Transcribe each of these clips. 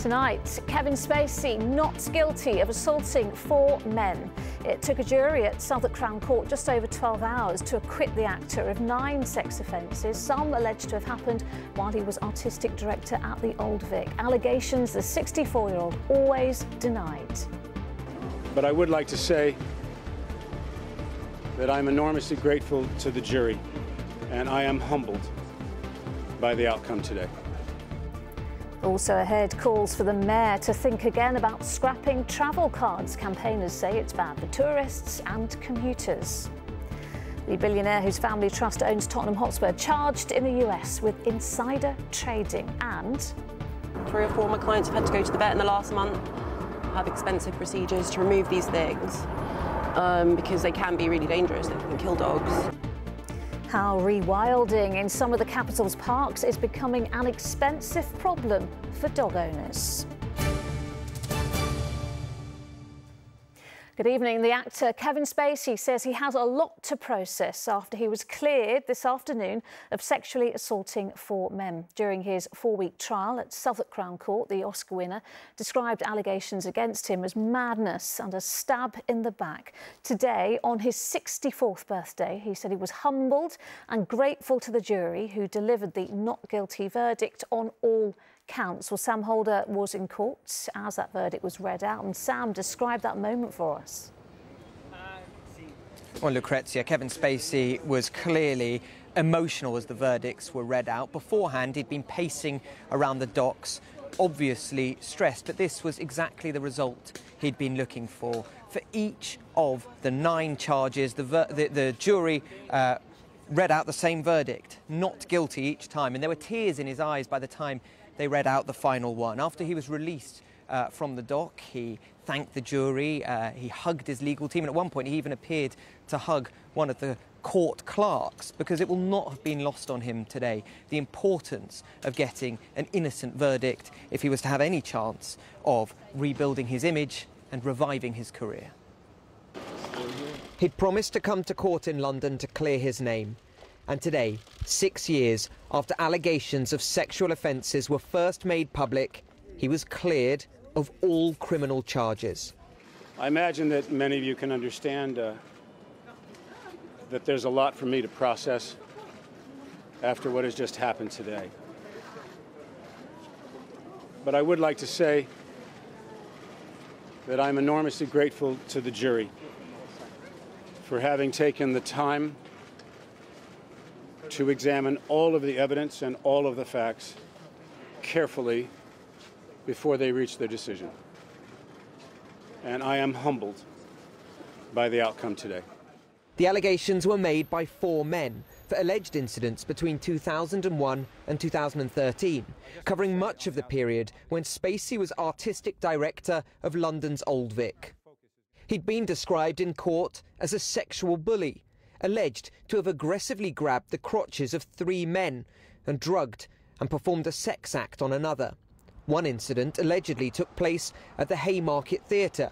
Tonight, Kevin Spacey not guilty of assaulting four men. It took a jury at Southwark Crown Court just over 12 hours to acquit the actor of nine sex offences, some alleged to have happened while he was artistic director at the Old Vic. Allegations the 64 year old always denied. But I would like to say that I'm enormously grateful to the jury and I am humbled by the outcome today. Also ahead, calls for the mayor to think again about scrapping travel cards. Campaigners say it's bad for tourists and commuters. The billionaire whose family trust owns Tottenham Hotspur charged in the US with insider trading and Three or four of my clients have had to go to the vet in the last month, have expensive procedures to remove these things um, because they can be really dangerous. They can kill dogs. How rewilding in some of the capital's parks is becoming an expensive problem for dog owners. Good evening. The actor Kevin Spacey says he has a lot to process after he was cleared this afternoon of sexually assaulting four men. During his four week trial at Southwark Crown Court, the Oscar winner described allegations against him as madness and a stab in the back. Today, on his 64th birthday, he said he was humbled and grateful to the jury who delivered the not guilty verdict on all counts. Well, Sam Holder was in court as that verdict was read out, and Sam described that moment for us. Well, Lucrezia, Kevin Spacey was clearly emotional as the verdicts were read out. Beforehand, he'd been pacing around the docks, obviously stressed, but this was exactly the result he'd been looking for. For each of the nine charges, the, the, the jury uh, read out the same verdict, not guilty each time, and there were tears in his eyes by the time they read out the final one. After he was released uh, from the dock, he thanked the jury, uh, he hugged his legal team, and at one point he even appeared to hug one of the court clerks because it will not have been lost on him today the importance of getting an innocent verdict if he was to have any chance of rebuilding his image and reviving his career. He'd promised to come to court in London to clear his name. And today, six years after allegations of sexual offences were first made public, he was cleared of all criminal charges. I imagine that many of you can understand uh, that there's a lot for me to process after what has just happened today. But I would like to say that I'm enormously grateful to the jury for having taken the time to examine all of the evidence and all of the facts carefully before they reach their decision. And I am humbled by the outcome today. The allegations were made by four men for alleged incidents between 2001 and 2013, covering much of the period when Spacey was artistic director of London's Old Vic. He'd been described in court as a sexual bully alleged to have aggressively grabbed the crotches of three men and drugged and performed a sex act on another. One incident allegedly took place at the Haymarket Theatre.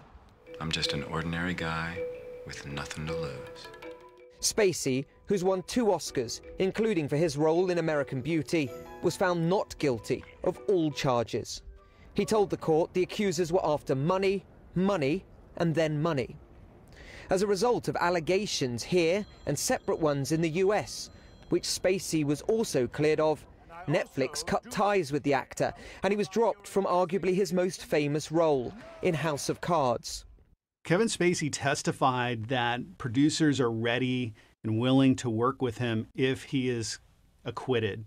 I'm just an ordinary guy with nothing to lose. Spacey, who's won two Oscars, including for his role in American Beauty, was found not guilty of all charges. He told the court the accusers were after money, money, and then money as a result of allegations here and separate ones in the US, which Spacey was also cleared of. Netflix cut ties with the actor, and he was dropped from arguably his most famous role in House of Cards. Kevin Spacey testified that producers are ready and willing to work with him if he is acquitted.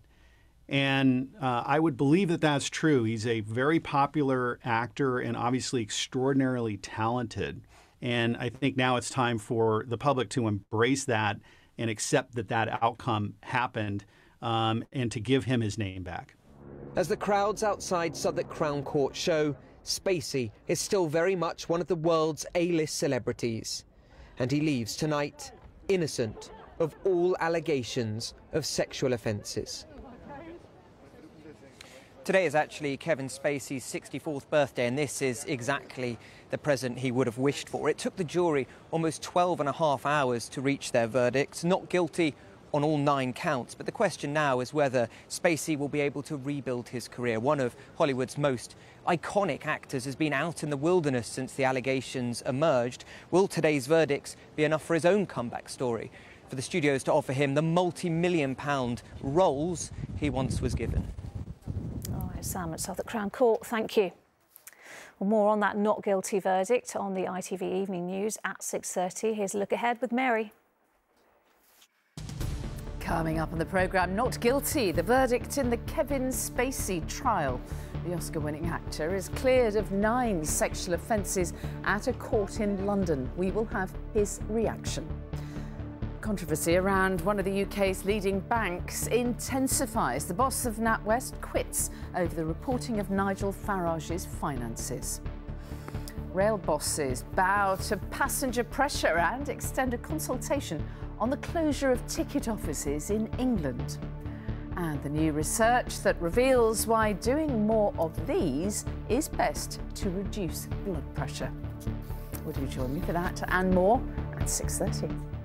And uh, I would believe that that's true. He's a very popular actor and obviously extraordinarily talented. And I think now it's time for the public to embrace that and accept that that outcome happened um, and to give him his name back. As the crowds outside Southwark Crown Court show, Spacey is still very much one of the world's A-list celebrities. And he leaves tonight innocent of all allegations of sexual offences. Today is actually Kevin Spacey's 64th birthday, and this is exactly the present he would have wished for. It took the jury almost 12 and a half hours to reach their verdicts, not guilty on all nine counts. But the question now is whether Spacey will be able to rebuild his career. One of Hollywood's most iconic actors has been out in the wilderness since the allegations emerged. Will today's verdicts be enough for his own comeback story? For the studios to offer him the multi million pound roles he once was given. Sam at Southwark Crown Court, thank you. Well, more on that not guilty verdict on the ITV Evening News at 6.30. Here's a look ahead with Mary. Coming up on the programme, not guilty, the verdict in the Kevin Spacey trial. The Oscar winning actor is cleared of nine sexual offences at a court in London. We will have his reaction. Controversy around one of the UK's leading banks intensifies. The boss of NatWest quits over the reporting of Nigel Farage's finances. Rail bosses bow to passenger pressure and extend a consultation on the closure of ticket offices in England. And the new research that reveals why doing more of these is best to reduce blood pressure. Would you join me for that and more at 6.30?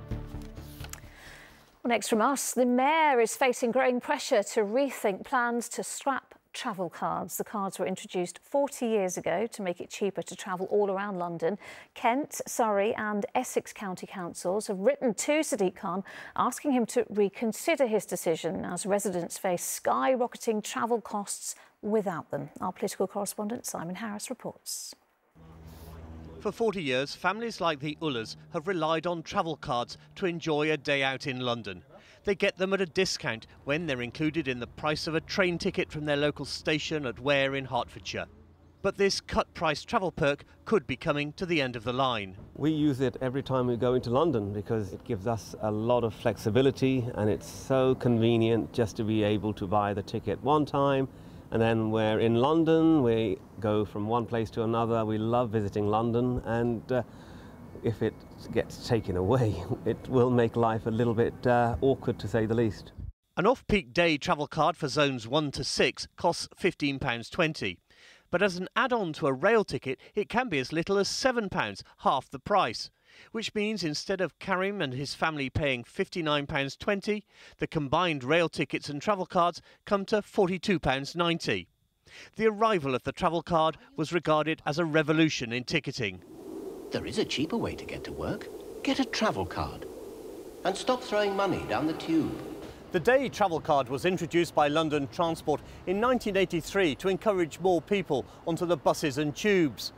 Next from us, the Mayor is facing growing pressure to rethink plans to scrap travel cards. The cards were introduced 40 years ago to make it cheaper to travel all around London. Kent, Surrey and Essex County Councils have written to Sadiq Khan asking him to reconsider his decision as residents face skyrocketing travel costs without them. Our political correspondent Simon Harris reports. For 40 years, families like the Ullers have relied on travel cards to enjoy a day out in London. They get them at a discount when they're included in the price of a train ticket from their local station at Ware in Hertfordshire. But this cut price travel perk could be coming to the end of the line. We use it every time we go into London because it gives us a lot of flexibility and it's so convenient just to be able to buy the ticket one time and then we're in London, we go from one place to another. We love visiting London and uh, if it gets taken away, it will make life a little bit uh, awkward to say the least. An off-peak day travel card for zones 1 to 6 costs £15.20. But as an add-on to a rail ticket, it can be as little as £7, half the price. Which means instead of Karim and his family paying £59.20, the combined rail tickets and travel cards come to £42.90. The arrival of the travel card was regarded as a revolution in ticketing. There is a cheaper way to get to work. Get a travel card. And stop throwing money down the tube. The day travel card was introduced by London Transport in 1983 to encourage more people onto the buses and tubes.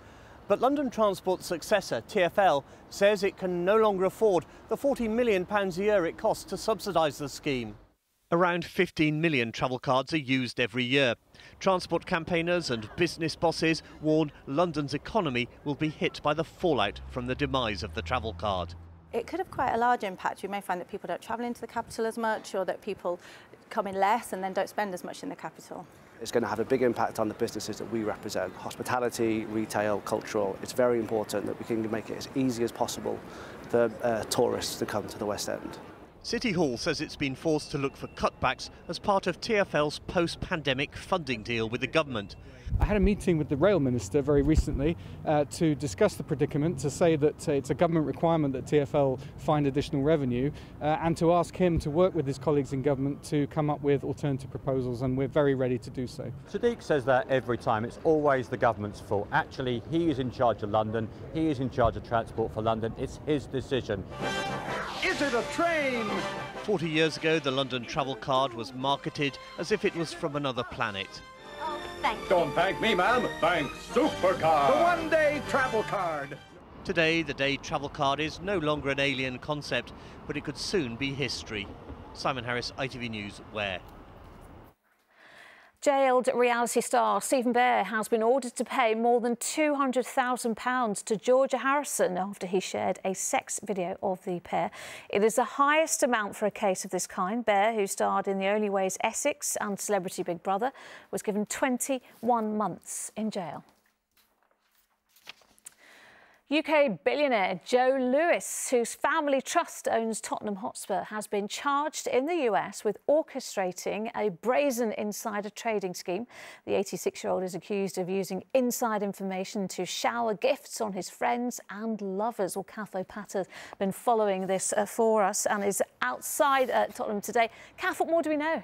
But London Transport's successor, TfL, says it can no longer afford the £40 million a year it costs to subsidise the scheme. Around 15 million travel cards are used every year. Transport campaigners and business bosses warn London's economy will be hit by the fallout from the demise of the travel card. It could have quite a large impact. You may find that people don't travel into the capital as much or that people come in less and then don't spend as much in the capital. is going to have a big impact on the businesses that we represent. Hospitality, retail, cultural, it's very important that we can make it as easy as possible for uh, tourists to come to the West End. City Hall says it's been forced to look for cutbacks as part of TfL's post-pandemic funding deal with the government. I had a meeting with the rail minister very recently uh, to discuss the predicament, to say that uh, it's a government requirement that TfL find additional revenue, uh, and to ask him to work with his colleagues in government to come up with alternative proposals, and we're very ready to do so. Sadiq says that every time. It's always the government's fault. Actually, he is in charge of London. He is in charge of transport for London. It's his decision. Is it a train? 40 years ago, the London travel card was marketed as if it was from another planet. Oh, thank Don't thank me, ma'am. Thank Supercard. The one-day travel card. Today, the day travel card is no longer an alien concept, but it could soon be history. Simon Harris, ITV News, Ware. Jailed reality star Stephen Bear has been ordered to pay more than £200,000 to Georgia Harrison after he shared a sex video of the pair. It is the highest amount for a case of this kind. Bear, who starred in The Only Ways Essex and Celebrity Big Brother, was given 21 months in jail. UK billionaire Joe Lewis, whose family trust owns Tottenham Hotspur, has been charged in the US with orchestrating a brazen insider trading scheme. The 86 year old is accused of using inside information to shower gifts on his friends and lovers. Well, Kath O'Pat has been following this uh, for us and is outside uh, Tottenham today. Kath, what more do we know?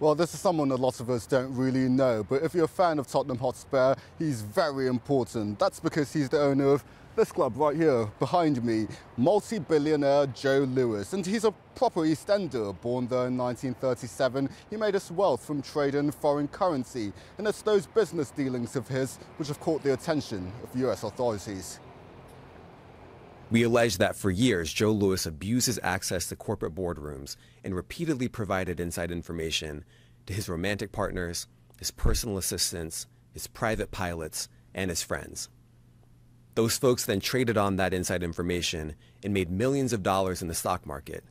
Well, this is someone a lot of us don't really know, but if you're a fan of Tottenham Hotspur, he's very important. That's because he's the owner of this club right here behind me, multi-billionaire Joe Lewis. And he's a proper East Ender, born there in 1937. He made his wealth from trading foreign currency. And it's those business dealings of his which have caught the attention of US authorities. We allege that for years, Joe Lewis abused his access to corporate boardrooms and repeatedly provided inside information to his romantic partners, his personal assistants, his private pilots, and his friends. Those folks then traded on that inside information and made millions of dollars in the stock market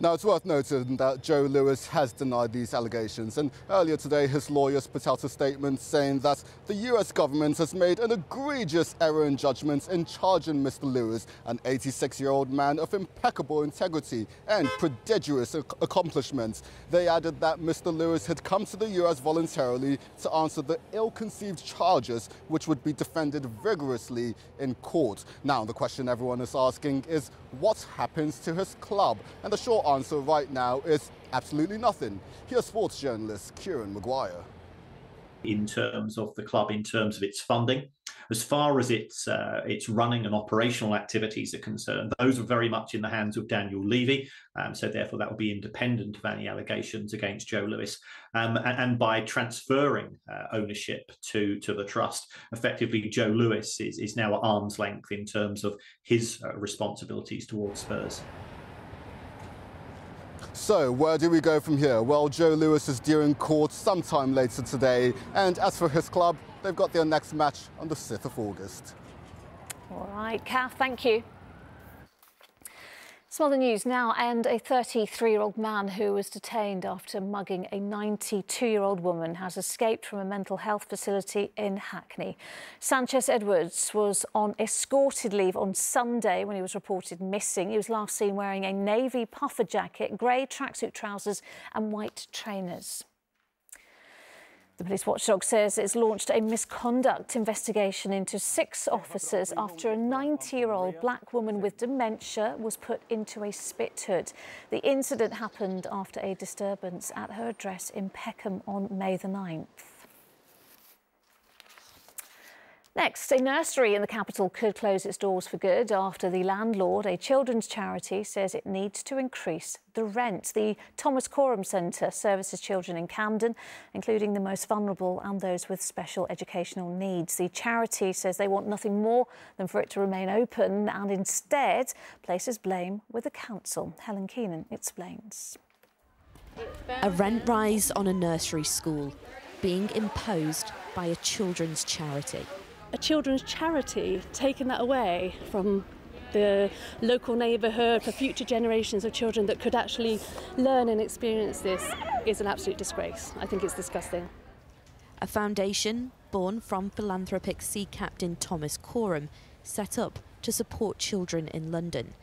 now, it's worth noting that Joe Lewis has denied these allegations, and earlier today his lawyers put out a statement saying that the US government has made an egregious error in judgment in charging Mr. Lewis, an 86-year-old man of impeccable integrity and prodigious accomplishments. They added that Mr. Lewis had come to the US voluntarily to answer the ill-conceived charges which would be defended vigorously in court. Now, the question everyone is asking is what happens to his club? And the short answer right now is absolutely nothing. Here's sports journalist Kieran Maguire. In terms of the club, in terms of its funding, as far as its uh, its running and operational activities are concerned, those are very much in the hands of Daniel Levy. Um, so therefore, that will be independent of any allegations against Joe Lewis. Um, and, and, by transferring uh, ownership to to the trust, effectively, Joe Lewis is is now at arm's length in terms of his uh, responsibilities towards Spurs. So, where do we go from here? Well, Joe Lewis is due in court sometime later today. And as for his club, they've got their next match on the 5th of August. All right, Kath, thank you. Some other news now, and a 33-year-old man who was detained after mugging a 92-year-old woman has escaped from a mental health facility in Hackney. Sanchez Edwards was on escorted leave on Sunday when he was reported missing. He was last seen wearing a navy puffer jacket, grey tracksuit trousers and white trainers. The police watchdog says it's launched a misconduct investigation into six officers after a 90-year-old black woman with dementia was put into a spit hood. The incident happened after a disturbance at her address in Peckham on May the 9th. Next, a nursery in the capital could close its doors for good after the landlord, a children's charity, says it needs to increase the rent. The Thomas Coram Centre services children in Camden, including the most vulnerable and those with special educational needs. The charity says they want nothing more than for it to remain open and instead places blame with the council. Helen Keenan explains. A rent rise on a nursery school being imposed by a children's charity a children's charity taking that away from the local neighbourhood for future generations of children that could actually learn and experience this is an absolute disgrace. I think it's disgusting. A foundation born from philanthropic sea captain Thomas Coram set up to support children in London.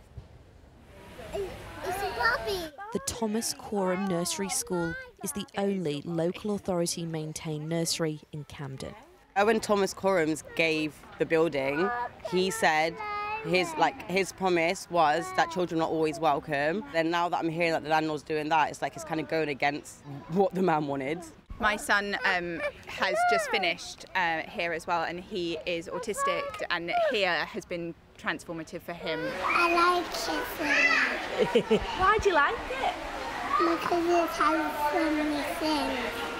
The Thomas Coram Nursery School is the only local authority maintained nursery in Camden. When Thomas Coram's gave the building, he said his like his promise was that children are always welcome. Then now that I'm hearing that the landlord's doing that, it's like it's kind of going against what the man wanted. My son um, has just finished uh, here as well, and he is autistic, and here has been transformative for him. I like it. Why do you like it? Because it has so many things.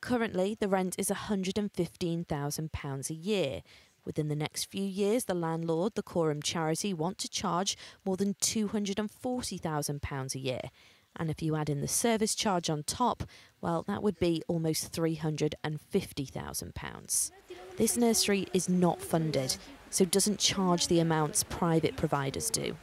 Currently, the rent is £115,000 a year. Within the next few years, the landlord, the Coram charity, want to charge more than £240,000 a year. And if you add in the service charge on top, well, that would be almost £350,000. This nursery is not funded, so doesn't charge the amounts private providers do.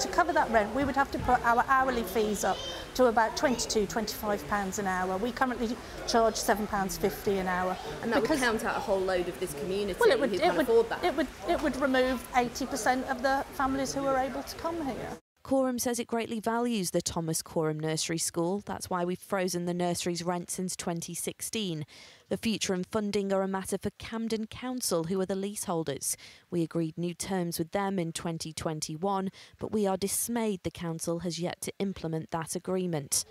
To cover that rent, we would have to put our hourly fees up to about 22, 25 pounds an hour. We currently charge seven pounds 50 an hour. And that would count out a whole load of this community well, it would, who it can't would, afford that. It would, it would remove 80% of the families who are able to come here. Coram says it greatly values the Thomas Coram Nursery School. That's why we've frozen the nursery's rent since 2016. The future and funding are a matter for Camden Council, who are the leaseholders. We agreed new terms with them in 2021, but we are dismayed the council has yet to implement that agreement.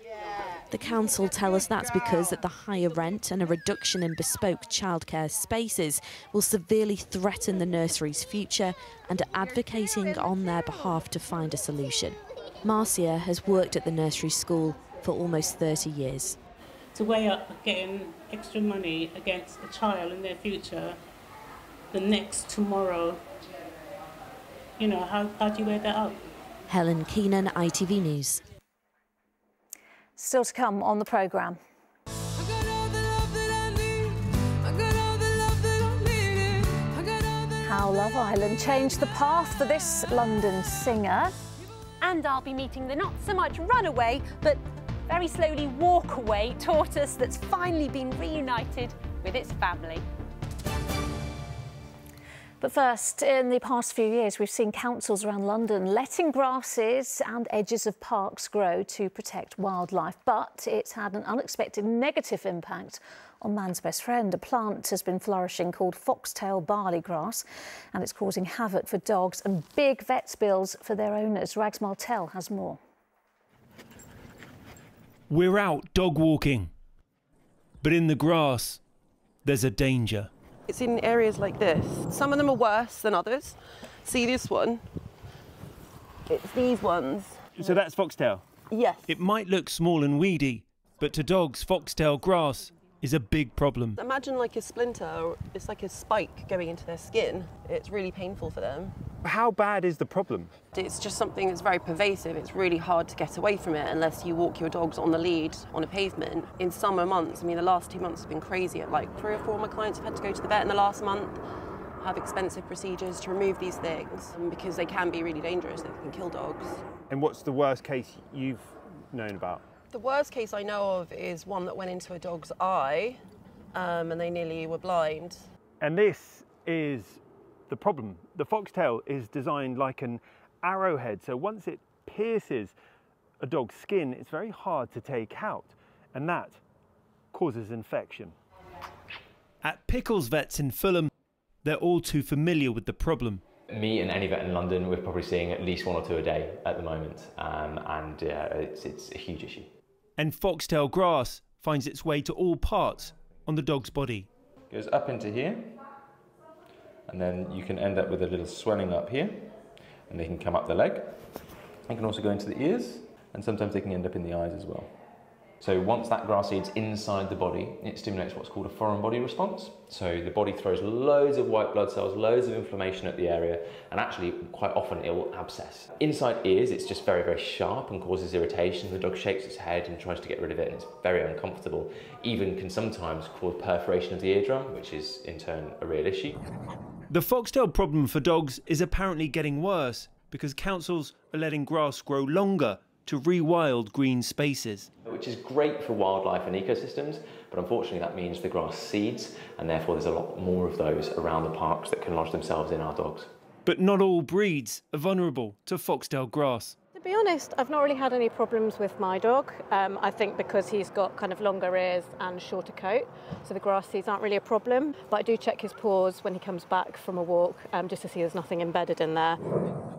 The council tell us that's because that the higher rent and a reduction in bespoke childcare spaces will severely threaten the nursery's future and are advocating on their behalf to find a solution. Marcia has worked at the nursery school for almost 30 years. To weigh up getting extra money against a child in their future, the next tomorrow, you know, how, how do you weigh that up? Helen Keenan, ITV News. Still to come on the programme. How Love Island changed the path for this London singer. And I'll be meeting the not so much runaway, but very slowly walk away tortoise that's finally been reunited with its family. But first, in the past few years, we've seen councils around London letting grasses and edges of parks grow to protect wildlife. But it's had an unexpected negative impact on man's best friend. A plant has been flourishing called foxtail barley grass, and it's causing havoc for dogs and big vets bills for their owners. Rags Martel has more. We're out dog walking, but in the grass, there's a danger. It's in areas like this. Some of them are worse than others. See this one? It's these ones. So that's foxtail? Yes. It might look small and weedy, but to dogs, foxtail grass is a big problem. Imagine like a splinter, or it's like a spike going into their skin. It's really painful for them. How bad is the problem? It's just something that's very pervasive. It's really hard to get away from it unless you walk your dogs on the lead on a pavement. In summer months, I mean, the last two months have been crazy. Like three or four of my clients have had to go to the vet in the last month, have expensive procedures to remove these things um, because they can be really dangerous. They can kill dogs. And what's the worst case you've known about? The worst case I know of is one that went into a dog's eye um, and they nearly were blind. And this is the problem. The foxtail is designed like an arrowhead, so once it pierces a dog's skin, it's very hard to take out, and that causes infection. At Pickles Vets in Fulham, they're all too familiar with the problem. Me and any vet in London, we're probably seeing at least one or two a day at the moment, um, and uh, it's, it's a huge issue. And foxtail grass finds its way to all parts on the dog's body. Goes up into here, and then you can end up with a little swelling up here, and they can come up the leg. They can also go into the ears, and sometimes they can end up in the eyes as well. So once that grass seed's inside the body, it stimulates what's called a foreign body response. So the body throws loads of white blood cells, loads of inflammation at the area, and actually quite often it will abscess. Inside ears, it's just very, very sharp and causes irritation. The dog shakes its head and tries to get rid of it, and it's very uncomfortable. Even can sometimes cause perforation of the eardrum, which is in turn a real issue. The foxtail problem for dogs is apparently getting worse because councils are letting grass grow longer to rewild green spaces. Which is great for wildlife and ecosystems, but unfortunately that means the grass seeds, and therefore there's a lot more of those around the parks that can lodge themselves in our dogs. But not all breeds are vulnerable to foxtail grass. Be honest, I've not really had any problems with my dog. Um, I think because he's got kind of longer ears and shorter coat, so the grass seeds aren't really a problem. But I do check his paws when he comes back from a walk, um, just to see there's nothing embedded in there.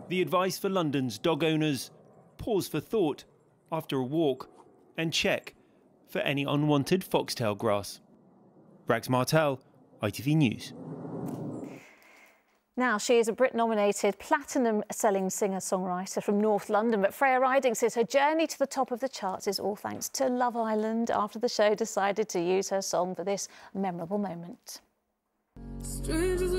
The advice for London's dog owners pause for thought after a walk and check for any unwanted foxtail grass. Rags Martel, ITV News. Now, she is a Brit nominated platinum selling singer songwriter from North London, but Freya Ridings says her journey to the top of the charts is all thanks to Love Island after the show decided to use her song for this memorable moment. Strangers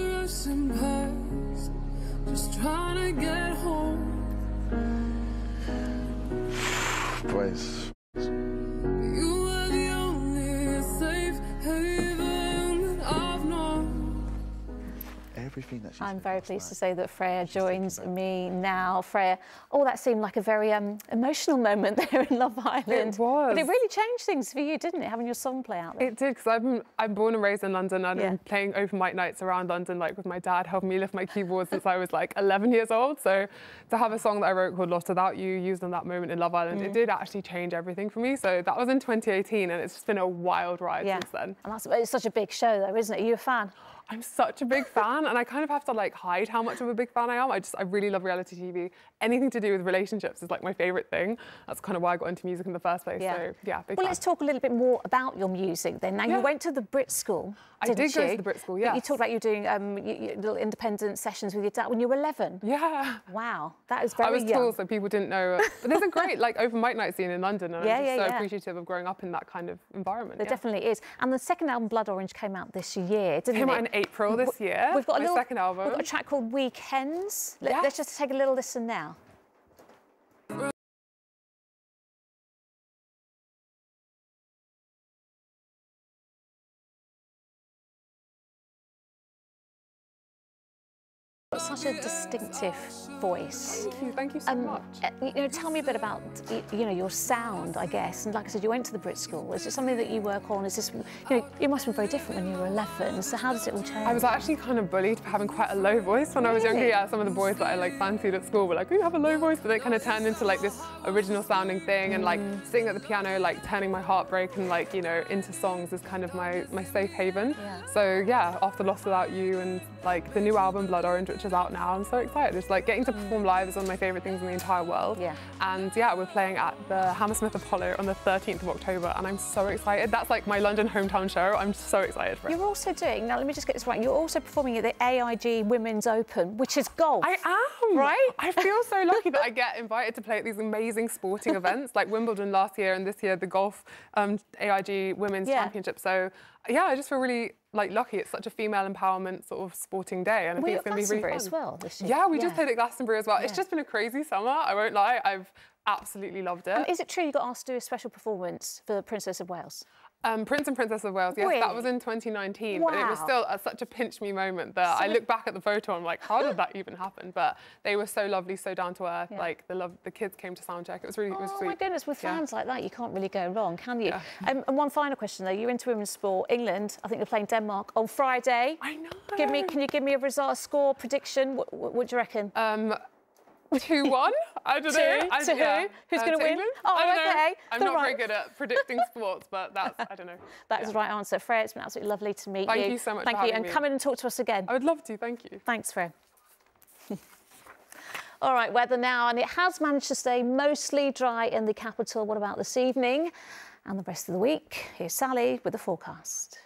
everything that she's I'm very pleased to say that Freya joins me now. Freya, oh, that seemed like a very um, emotional moment there in Love Island. It was. But it really changed things for you, didn't it, having your song play out there? It did, because I'm, I'm born and raised in London. I've Yeah. been playing open mic nights around London, like with my dad helping me lift my keyboard since I was like 11 years old. So to have a song that I wrote called Lost Without You used on that moment in Love Island, Mm. it did actually change everything for me. So that was in 2018, and it's just been a wild ride Yeah. since then. And that's, it's such a big show, though, isn't it? Are you a fan? I'm such a big fan, and I kind of have to like hide how much of a big fan I am. I just I really love reality TV. Anything to do with relationships is like my favorite thing. That's kind of why I got into music in the first place. So yeah, big Well, fan. let's talk a little bit more about your music then. Now, Yeah. you went to the Brit School. I did go to you? the Brit School, But You talked about you doing um, little independent sessions with your dad when you were 11. Yeah. Wow, that is very I was young. tall, so people didn't know. But there's a great like open mic night scene in London, and Yeah, I'm just yeah, so yeah. appreciative of growing up in that kind of environment. There yeah. definitely is. And the second album, Blood Orange, came out this year, didn't Came it? April this year, We've got a little, second album. We've got a track called Weekends. Let, Let's just take a little listen now. Such a distinctive voice. Thank you, thank you so Um, much. uh, You know, tell me a bit about you know your sound, I guess. And like I said, you went to the Brit School. Is it something that you work on? Is this you know you must have been very different when you were 11. So how does it all change? I was actually kind of bullied for having quite a low voice when I was younger. Yeah, some of the boys that I like fancied at school were like, "Oh, you have a low voice," but it kind of turned into like this original sounding thing. And like Mm. sitting at the piano, like turning my heartbreak and like you know into songs is kind of my my safe haven. Yeah. So yeah, after Lost Without You and like the new album Blood Orange, which is out now, I'm so excited. It's like getting to perform live is one of my favorite things in the entire world. Yeah. And yeah, we're playing at the Hammersmith Apollo on the 13th of October, and I'm so excited. That's like my London hometown show. I'm so excited for it. You're also doing now. Let me just get this right. You're also performing at the AIG Women's Open, which is golf. I am. Right? I feel so lucky that I get invited to play at these amazing sporting events like Wimbledon last year and this year the golf um, AIG Women's Yeah. Championship. So yeah, I just feel really like lucky. It's such a female empowerment sort of sporting day, and I you think it's going to be really Glastonbury fun. as well this year? Yeah, we Yeah. just played at Glastonbury as well. It's just been a crazy summer. I won't lie. I've absolutely loved um, it. And is it true you got asked to do a special performance for the Princess of Wales? Um, Prince and Princess of Wales, yes, that was in 2019. But it was still a, such a pinch me moment that So I look back at the photo and I'm like, how did that even happen? But they were so lovely, so down to earth. Yeah. Like the love, the kids came to soundcheck. It was really, it was Oh sweet. my goodness, with Yeah. fans like that, you can't really go wrong, can you? Um, and one final question though, you're into women's sport. England, I think they're playing Denmark on Friday. I know. Give me, can you give me a result, a score prediction? What, what, what do you reckon? Um, two one. I don't know. To- I, to who? Who's Uh, gonna win? England? Oh, I don't know. okay. I'm The not very good at predicting sports, but that's I don't know. That is the right answer. Freya, it's been absolutely lovely to meet Thank you. Thank you so much Thank you, and me. come in and talk to us again. I would love to. Thank you. Thanks, Freya. All right, weather now, and it has managed to stay mostly dry in the capital. What about this evening and the rest of the week? Here's Sally with the forecast.